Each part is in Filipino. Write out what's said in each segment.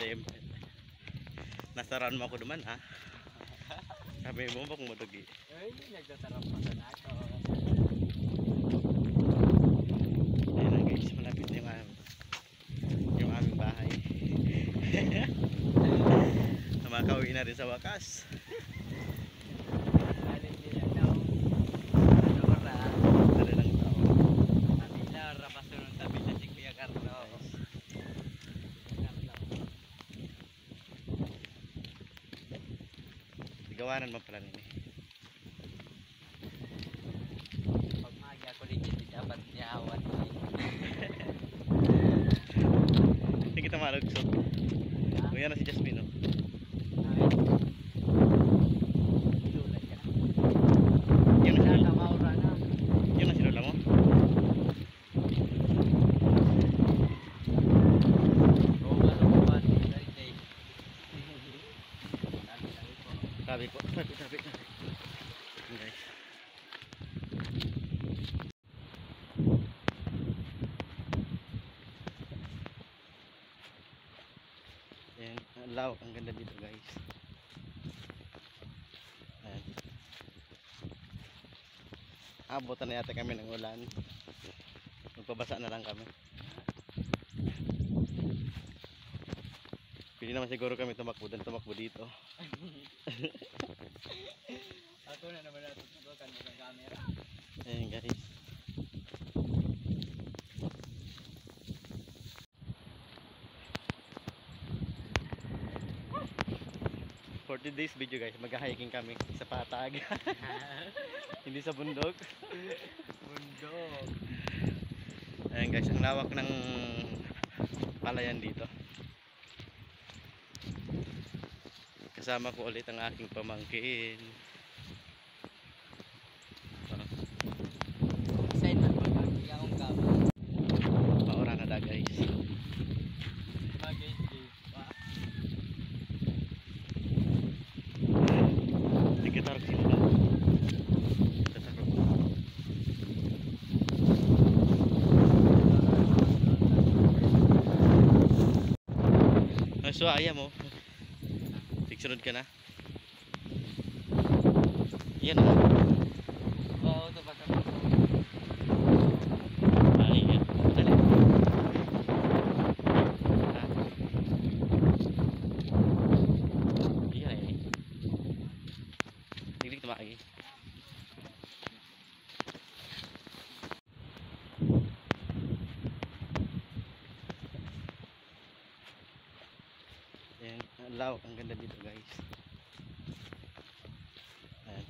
Dem. Nasaraan mo ako naman ah. Sabi mo bak mo dugi. Ay, nagtasarap pa sa nato. Ayun na guys, malapit na yung aming, yung aming bahay. Makauwi na rin sa wakas. Alin nila daw. Ano ko na? Dali lang tao. Tabi na, rabaso ng tabi na si Kuya Carlos. Gawanan mo pala nini. Pag magi ako ligit, dapat niya awan. Hindi kita malugsok. Kuya na si Jasmine oh. Tulad ka na. Yun na si, Wala ka maura na. yun na si Lola mo. Roma, Roma, Thursday. Sabi po. Sabi, sabi, sabi. Yun, guys. Ayan, ang lawak, ang ganda dito guys. Ayan. Abutan na yata kami ng ulan. Magpabasa na lang kami. Pili naman siguro kami tumakbo dahil tumakbo dito. Ako na naman natutukan mo ng camera. Ayan guys. For today's video guys, mag-hiking kami sa patag. Hindi sa bundok. Bundok. Ayan guys, ang lawak ng palayan dito. Kasama ko ulit ang aking pamangkin. Maura na da guys. Tarok sila. So ayaw mo. Tigsunod ka na. Yan na. Oo, ito pa sa Ay, yan. Dali. Ha? Iya eh. Digdig tumaki. Ayan, ang lawak, ang ganda dito guys. Ayan.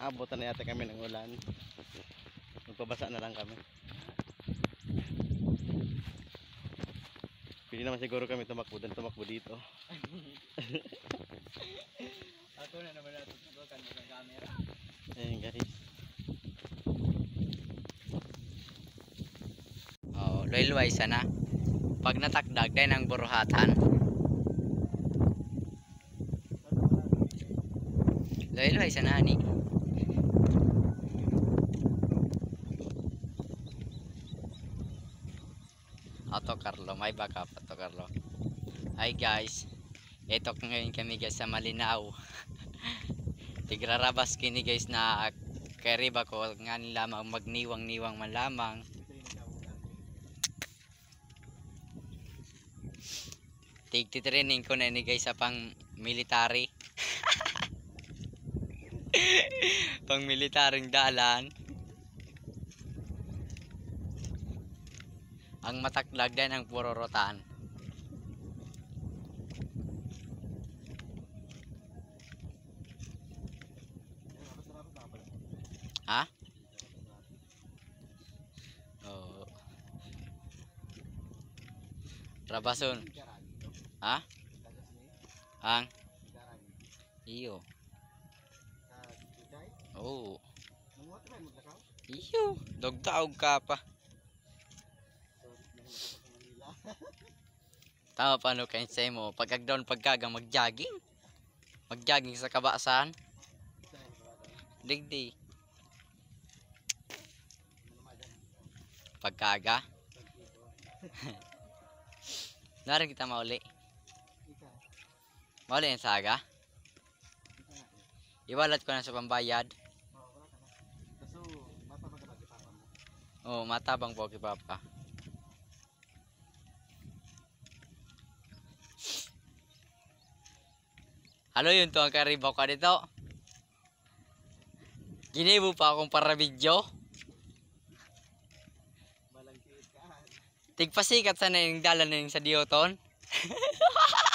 Abutan na yata kami ng ulan. Magpabasa na lang kami. Pili naman siguro kami tumakbo dahil tumakbo dito. Ako na naman natutukan mo ng camera. Ayan guys. Oo, loyalway sana. Pag natakdag, dahil ang buruhatan. Loyalway sana, ani. Ato Carlo, may backup Ato Carlo. Hi guys. Ito ngayon kami guys sa Malinaw. Tigrarabas kini guys na kariba ko nga nila magniwang-niwang man lamang. Tigti-training ko na ni guys sa pang military. pang militaring dalan. Ang mataklag din ang puro rotan. Ha? Oo. Rabason. Ha? Ang? Iyo. Oo. Iyo. Dogtaog ka pa. Tama pa no kayo sa mo. Pag agdown pagkaga mag-jogging. Mag-jogging sa kabasan. Digdi. Pagkaga. Narin kita mauli. Saga. Ika na. Iwalat ko na sa pambayad. Oo, wala. Oh, matabang po kay Papa. Halo yun to ang karibaw ka dito. Ginibo pa akong para video. Tigpasikat sa na yung dala na yung sa Dioton.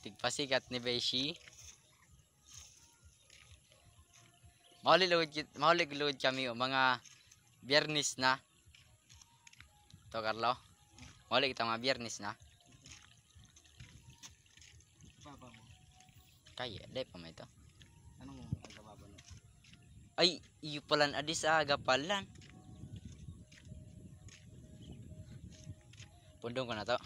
Tigpasikat ni Beshi. Mauli luwid kit- mauli luwid kami o mga biyernes na. To Carlo. Mauli kita mga biyernes na. Papa mo. Kaya, dai pa may to. Anong aga baba mo? Ay, iyo palan adis aga Pundong ko na to.